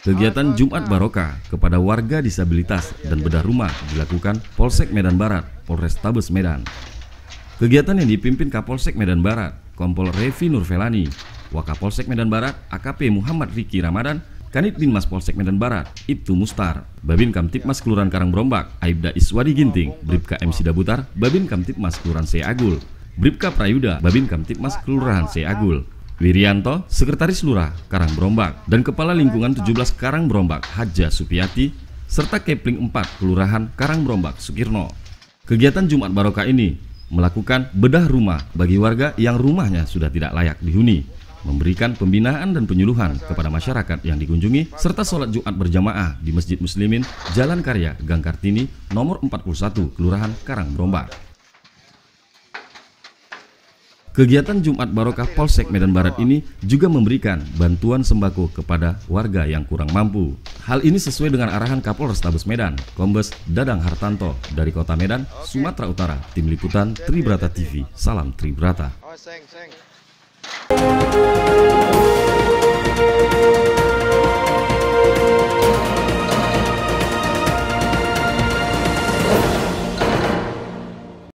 Kegiatan Jumat Barokah kepada warga disabilitas dan bedah rumah dilakukan Polsek Medan Barat, Polrestabes Medan. Kegiatan yang dipimpin Kapolsek Medan Barat, Kompol Revi Nurvelani, Wakapolsek Medan Barat, AKP Muhammad Riki Ramadan, Kanit Binmas Polsek Medan Barat, Ibtu Mustar, Babin Kamtipmas Kelurahan Karangbrombak, Aibda Iswadi Ginting, Bribka MC Dabutar, Babin Kamtipmas Kelurahan C Agul, Bribka Prayuda, Babin Kamtipmas Kelurahan C Agul, Wirianto, Sekretaris Lurah Karangbrombak, dan Kepala Lingkungan 17 Karangbrombak, Haja Supiati, serta Kepling 4 Kelurahan Karangbrombak, Sukirno. Kegiatan Jumat Barokah ini melakukan bedah rumah bagi warga yang rumahnya sudah tidak layak dihuni, memberikan pembinaan dan penyuluhan kepada masyarakat yang dikunjungi, serta sholat Jumat berjamaah di Masjid Muslimin Jalan Karya Gang Kartini nomor 41 Kelurahan Karangbrombak. Kegiatan Jumat Barokah Polsek Medan Barat ini juga memberikan bantuan sembako kepada warga yang kurang mampu. Hal ini sesuai dengan arahan Kapolres Tabes Medan, Kombes Dadang Hartanto dari Kota Medan, Sumatera Utara. Tim Liputan Tribrata TV. Salam Tribrata. Oh,